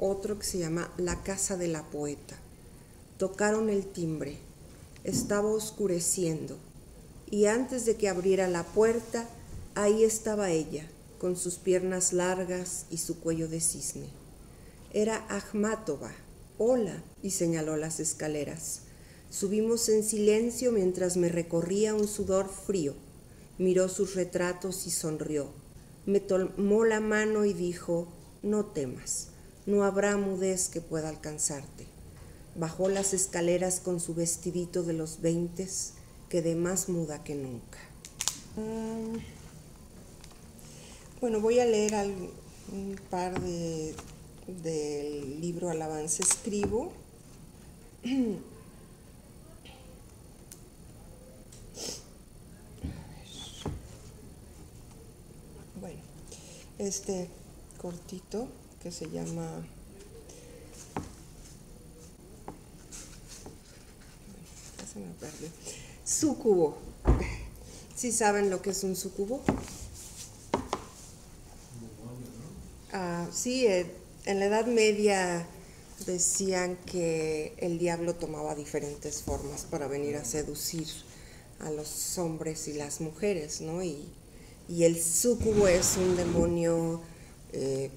otro que se llama La Casa de la Poeta. Tocaron el timbre, estaba oscureciendo, y antes de que abriera la puerta, ahí estaba ella, con sus piernas largas y su cuello de cisne. Era Ahmatova. Hola, y señaló las escaleras. Subimos en silencio mientras me recorría un sudor frío. Miró sus retratos y sonrió. Me tomó la mano y dijo, no temas, no habrá mudez que pueda alcanzarte. Bajó las escaleras con su vestidito de los veintes, quedé más muda que nunca. Bueno, voy a leer un par de del libro Alabanza Escribo. Bueno, este cortito que se llama se me perdió. Sucubo. ¿Sí saben lo que es un sucubo? Ah, sí, eh, en la Edad Media decían que el diablo tomaba diferentes formas para venir a seducir a los hombres y las mujeres, ¿no? Y, el sucubo es un demonio eh,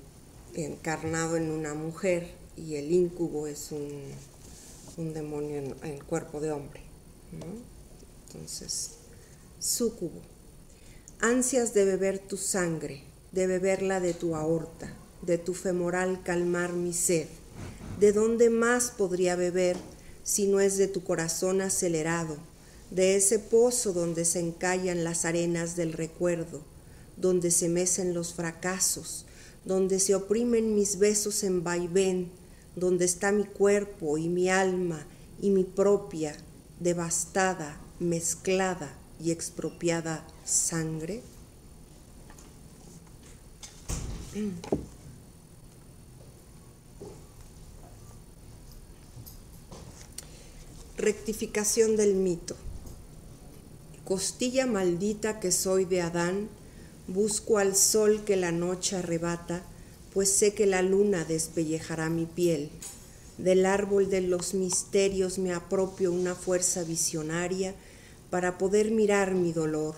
encarnado en una mujer y el incubo es un, demonio en, el cuerpo de hombre. Entonces, sucubo. Ansias de beber tu sangre, de beberla de tu aorta, de tu femoral calmar mi sed. ¿De dónde más podría beber si no es de tu corazón acelerado, de ese pozo donde se encallan las arenas del recuerdo, donde se mecen los fracasos, donde se oprimen mis besos en vaivén, donde está mi cuerpo y mi alma y mi propia, devastada, mezclada y expropiada sangre? Rectificación del mito. Costilla maldita que soy de Adán, busco al sol que la noche arrebata, pues sé que la luna despellejará mi piel. Del árbol de los misterios me apropio una fuerza visionaria para poder mirar mi dolor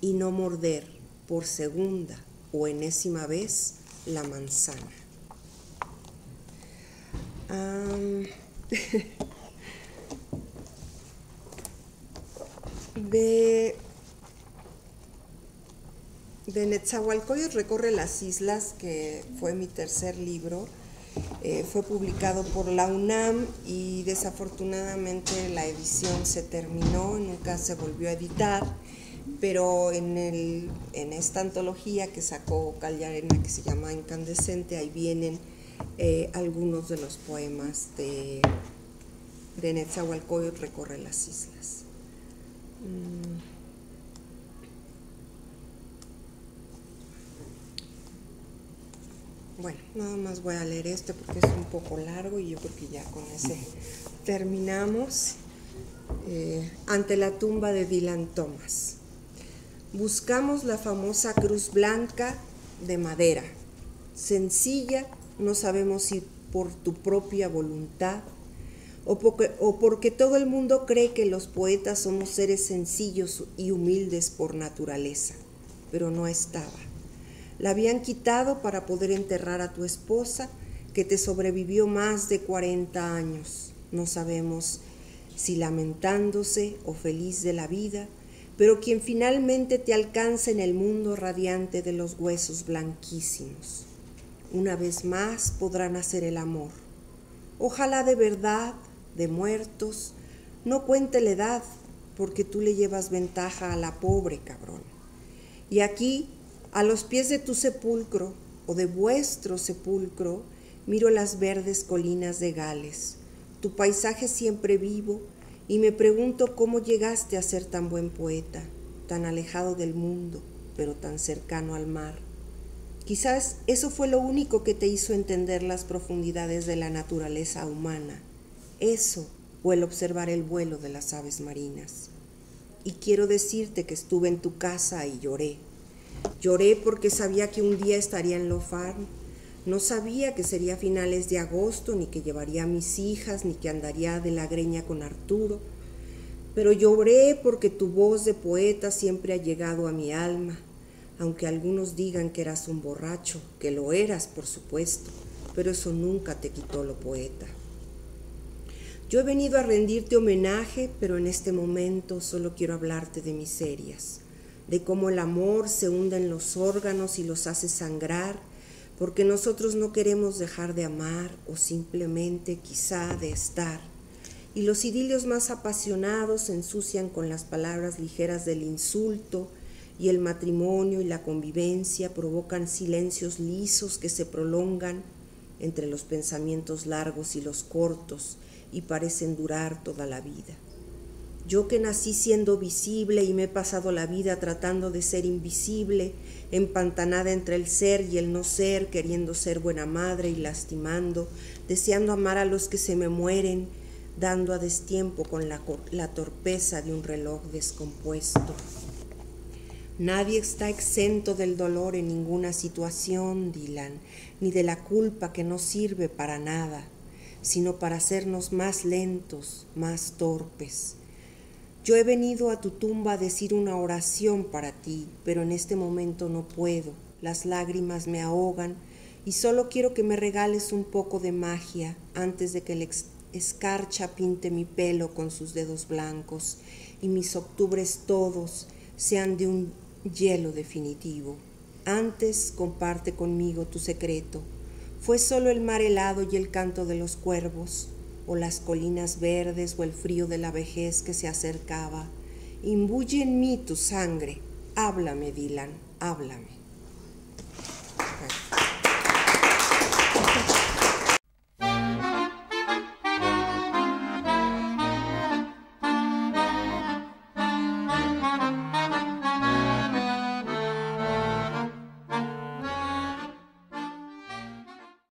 y no morder por segunda o enésima vez la manzana. de, de Netzahualcoyot recorre las islas, que fue mi tercer libro. Eh, fue publicado por la UNAM y desafortunadamente la edición se terminó, nunca se volvió a editar, pero en, en esta antología que sacó Callarena, que se llama Incandescente, ahí vienen eh, algunos de los poemas de, de Recorre las Islas. Mm. Bueno, nada más voy a leer este porque es un poco largo y yo creo que ya con ese terminamos. Eh, ante la tumba de Dylan Thomas. Buscamos la famosa cruz blanca de madera, sencilla, no sabemos si por tu propia voluntad o porque, todo el mundo cree que los poetas somos seres sencillos y humildes por naturaleza, pero no estaba. La habían quitado para poder enterrar a tu esposa, que te sobrevivió más de 40 años. No sabemos si lamentándose o feliz de la vida, pero quien finalmente te alcanza en el mundo radiante de los huesos blanquísimos. Una vez más podrá nacer el amor. Ojalá de verdad de muertos, no cuente la edad, porque tú le llevas ventaja a la pobre cabrón. Y aquí, a los pies de tu sepulcro, o de vuestro sepulcro, miro las verdes colinas de Gales, tu paisaje siempre vivo, y me pregunto cómo llegaste a ser tan buen poeta, tan alejado del mundo, pero tan cercano al mar. Quizás eso fue lo único que te hizo entender las profundidades de la naturaleza humana eso o el observar el vuelo de las aves marinas. Y quiero decirte que estuve en tu casa y lloré. Lloré porque sabía que un día estaría en Lo No sabía que sería finales de agosto, ni que llevaría a mis hijas, ni que andaría de la greña con Arturo. Pero lloré porque tu voz de poeta siempre ha llegado a mi alma, aunque algunos digan que eras un borracho, que lo eras, por supuesto, pero eso nunca te quitó lo poeta. Yo he venido a rendirte homenaje, pero en este momento solo quiero hablarte de miserias, de cómo el amor se hunde en los órganos y los hace sangrar, porque nosotros no queremos dejar de amar o simplemente quizá de estar. Y los idilios más apasionados se ensucian con las palabras ligeras del insulto, y el matrimonio y la convivencia provocan silencios lisos que se prolongan entre los pensamientos largos y los cortos, y parecen durar toda la vida. Yo que nací siendo visible y me he pasado la vida tratando de ser invisible, empantanada entre el ser y el no ser, queriendo ser buena madre y lastimando, deseando amar a los que se me mueren, dando a destiempo con la, la torpeza de un reloj descompuesto. Nadie está exento del dolor en ninguna situación, Dylan, ni de la culpa que no sirve para nada sino para hacernos más lentos, más torpes. Yo he venido a tu tumba a decir una oración para ti, pero en este momento no puedo. Las lágrimas me ahogan y solo quiero que me regales un poco de magia antes de que el escarcha pinte mi pelo con sus dedos blancos y mis octubres todos sean de un hielo definitivo. Antes comparte conmigo tu secreto fue solo el mar helado y el canto de los cuervos, o las colinas verdes o el frío de la vejez que se acercaba. Imbuye en mí tu sangre. Háblame, Dylan, háblame.